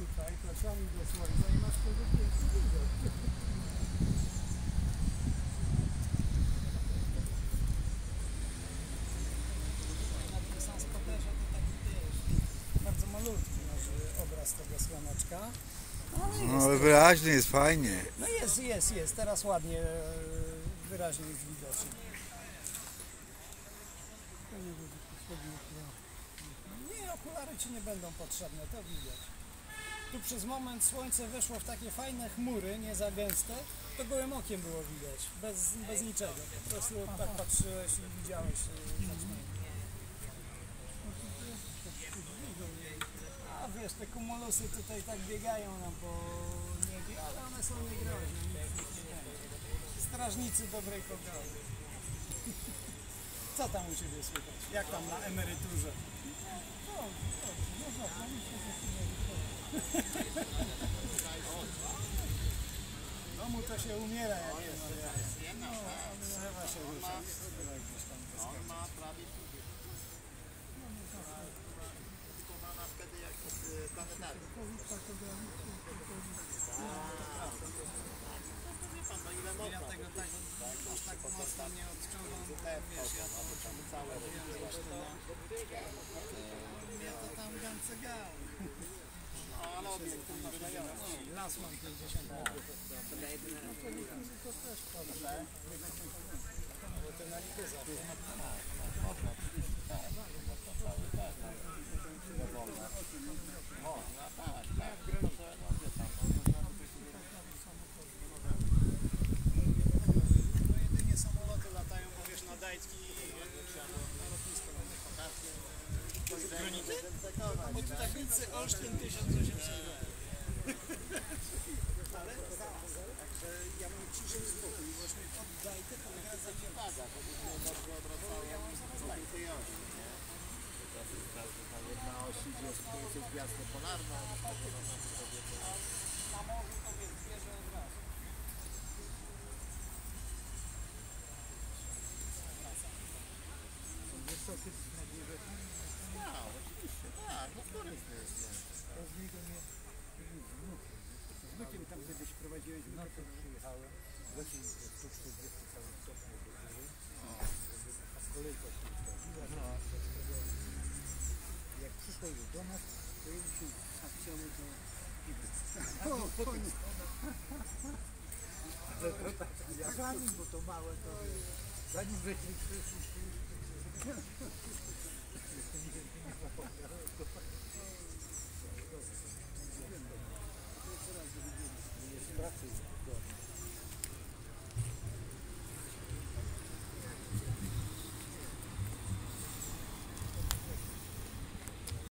tutaj, plecami do słońca i masz widok. Obraz tego słoneczka. Ale jest, No ale wyraźnie jest fajnie. no jest, jest, jest. Teraz ładnie, e, wyraźnie jest widoczny. Nie, okulary ci nie będą potrzebne, to widać. Tu przez moment słońce weszło w takie fajne chmury, nie za gęste, to gołym okiem było widać, bez, bez niczego. Po prostu tak patrzyłeś i widziałeś zaćmienie. A wiesz, te kumulusy tutaj tak biegają nam po niebie, ale one są niegroźne. Strażnicy dobrej pogody. Co tam u Ciebie słychać? Jak tam na emeryturze? W domu to się umiera jak jest. No, trzeba się ruszać. Gdzieś tam wyskoczyć. Ja tego tak, aż tak mocno nie odczuwam, wiesz, ja tam całe wiem zresztą, no, mnie to tam gance gał. Ale obiekt Las mam 50 metrów. No to to też prawda. Bo to na lipy zawsze. No jedynie samoloty latają, bo wiesz, na Dajtki na lotnisko mamy Bo nic Olsztyn 1800 Ale także ja mam ciszej spokój. Właśnie od Dajty to gra za przepada, Ja mam zaraz Dajty. Na osi jest, jest gwiazda polarna. Na morzu to wiesz, bierze 9 w nocy przyjechałem, weszli ze 140 cały stopni do góry, a kolejka się ustawiła, no. jak przyszło już do nas, to im się chciało do piwy. O, koniec! Ale to tak, ja zanim, bo to małe, to zanim byśmy przyszli, to nie zapomniałem.